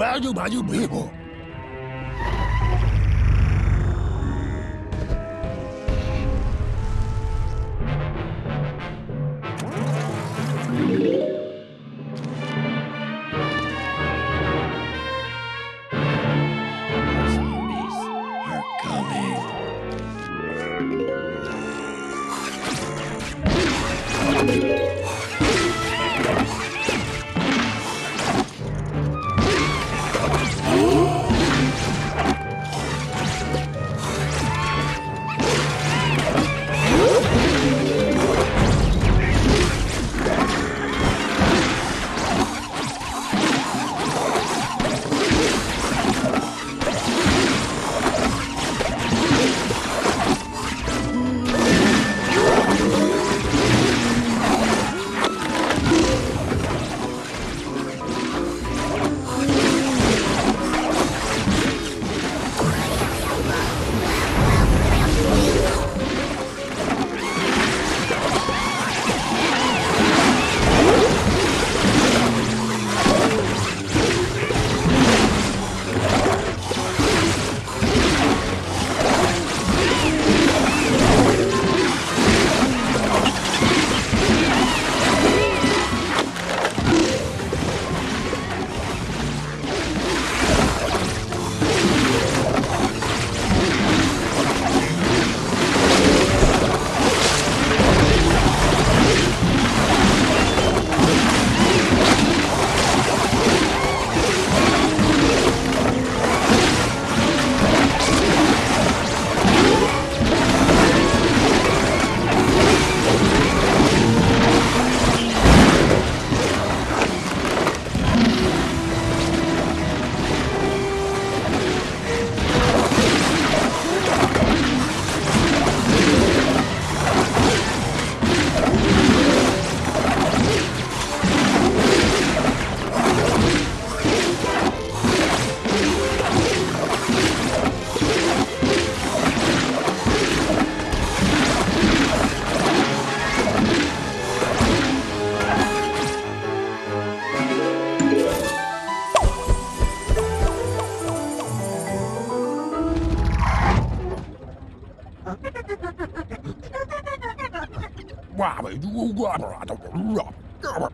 Velho, mas o bico. Zombies Wow, I don't know.